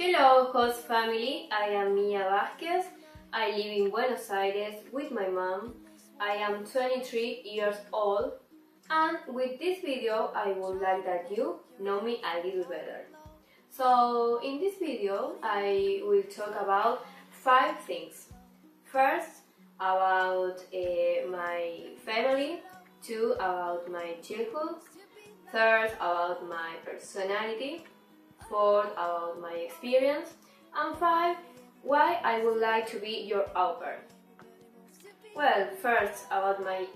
Hello, host family. I am Mia Vasquez. I live in Buenos Aires with my mom. I am 23 years old, and with this video, I would like that you know me a little better. So, in this video, I will talk about five things. First, about uh, my family. Two, about my childhood. Third, about my personality. Fourth, about my experience. And five, why I would like to be your au pair. Well, first, about my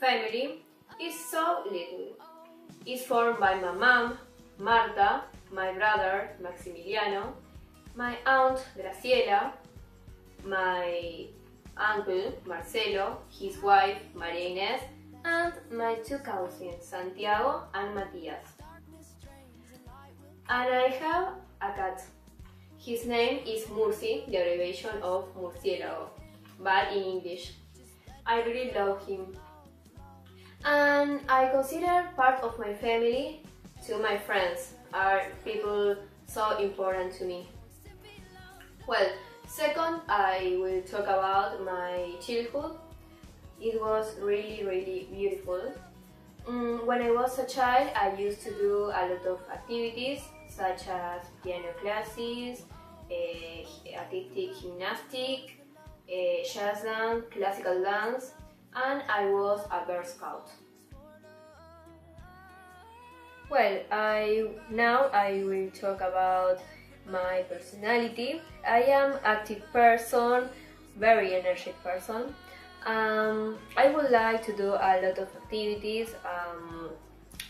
family. is so little. It's formed by my mom, Marta, my brother, Maximiliano, my aunt, Graciela, my uncle, Marcelo, his wife, Maria Inés, and my two cousins, Santiago and Matias. And I have a cat. His name is Murci, the abbreviation of Murciélago, but in English. I really love him. And I consider part of my family to my friends are people so important to me. Well, second, I will talk about my childhood. It was really, really beautiful. Mm, when I was a child, I used to do a lot of activities such as piano classes, uh, artistic gymnastics, uh, jazz dance, classical dance, and I was a Girl Scout. Well, I now I will talk about my personality. I am active person, very energetic person. Um, I would like to do a lot of activities. Um,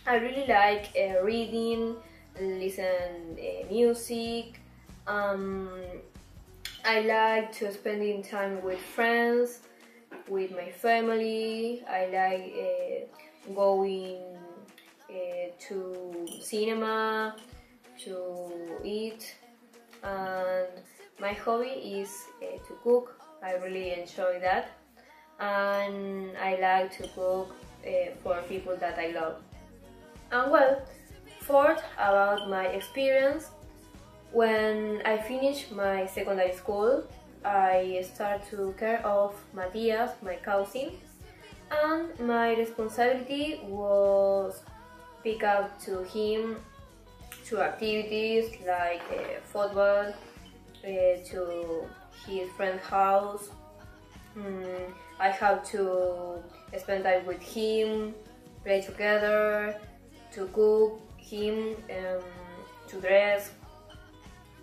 I really like uh, reading, listen uh, music. Um, I like to spending time with friends, with my family. I like uh, going uh, to cinema, to eat, and my hobby is to cook. I really enjoy that, and I like to cook for people that I love. And well, about my experience. When I finished my secondary school, I start to care of Matias, my cousin, and my responsibility was pick up to him to activities like uh, football, uh, to his friend's house. Mm, I have to spend time with him, play together, to cook him, um, to dress.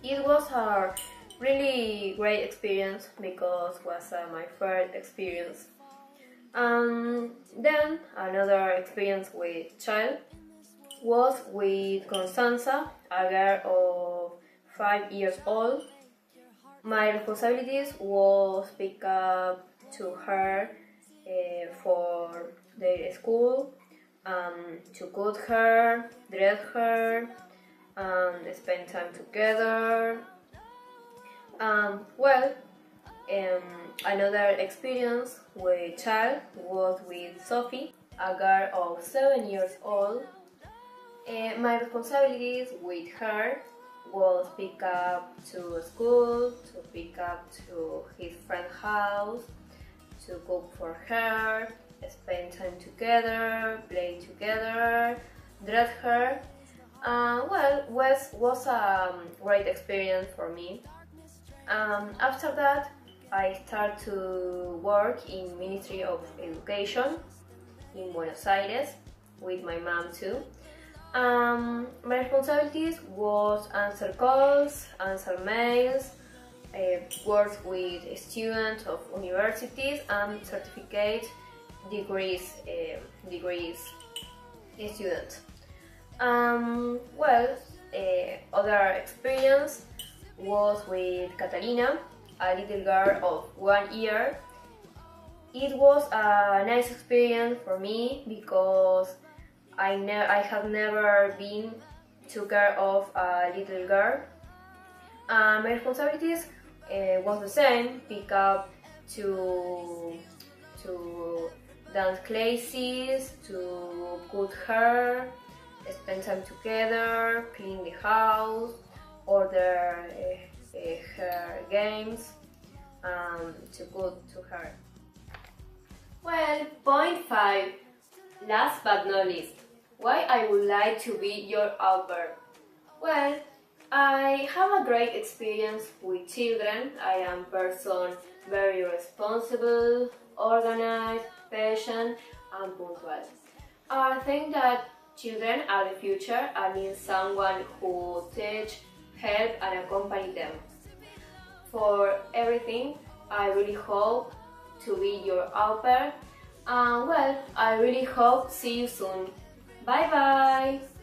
It was a really great experience because it was uh, my first experience. Um, then another experience with child was with Constanza, a girl of five years old. My responsibilities was pick up to her uh, for their school, um, to cook her, dress her, um, spend time together. Um, well, um, another experience with child was with Sophie, a girl of seven years old uh, my responsibilities with her was pick up to school, to pick up to his friend's house, to cook for her, spend time together, play together, dress her. Uh, well, was was a um, great experience for me. Um, after that, I started to work in Ministry of Education in Buenos Aires with my mom too. Um, my responsibilities was answer calls, answer mails, uh, work with students of universities and certificate degrees uh, degrees students. Um, well, uh, other experience was with Catalina, a little girl of one year. It was a nice experience for me because I, ne I have never been to care of a little girl. Uh, my responsibilities uh, was the same, pick up to, to dance classes, to cook her, spend time together, clean the house, order uh, uh, her games um, to good to her. Well, point five. Last but not least, why I would like to be your pair. Well, I have a great experience with children. I am person very responsible, organized, patient, and punctual. I think that children are the future. I need someone who teach, help, and accompany them. For everything, I really hope to be your au pair. And well, I really hope see you soon. Bye bye!